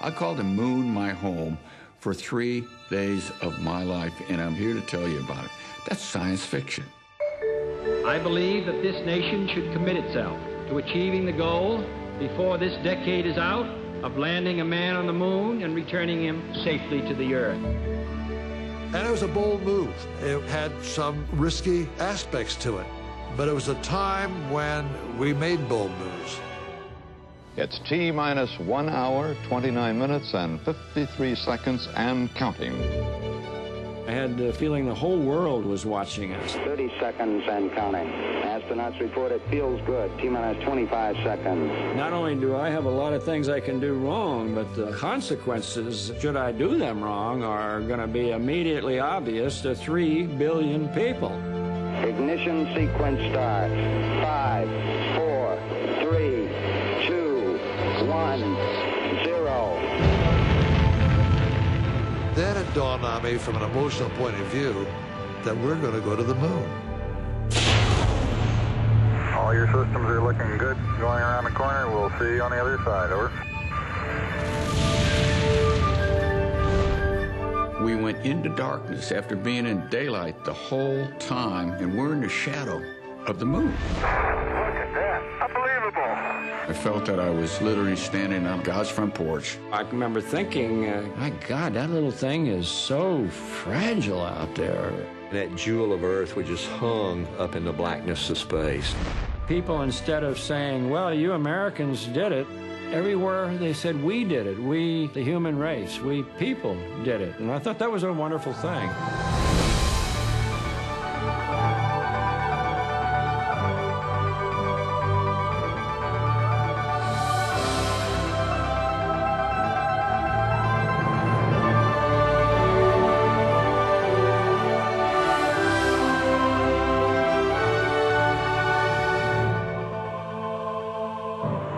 I called the moon my home for three days of my life, and I'm here to tell you about it. That's science fiction. I believe that this nation should commit itself to achieving the goal before this decade is out of landing a man on the moon and returning him safely to the earth. And it was a bold move. It had some risky aspects to it, but it was a time when we made bold moves. It's T minus one hour, 29 minutes, and 53 seconds and counting. I had the feeling the whole world was watching us. 30 seconds and counting. Astronauts report it feels good. T minus 25 seconds. Not only do I have a lot of things I can do wrong, but the consequences, should I do them wrong, are going to be immediately obvious to 3 billion people. Ignition sequence start. Five, four, three, Then it dawned on me from an emotional point of view that we're going to go to the moon. All your systems are looking good going around the corner. We'll see you on the other side. Over. We went into darkness after being in daylight the whole time, and we're in the shadow of the moon. Felt that I was literally standing on God's front porch. I remember thinking, uh, my God, that little thing is so fragile out there. That jewel of Earth was just hung up in the blackness of space. People, instead of saying, well, you Americans did it, everywhere they said, we did it. We, the human race, we people did it. And I thought that was a wonderful thing.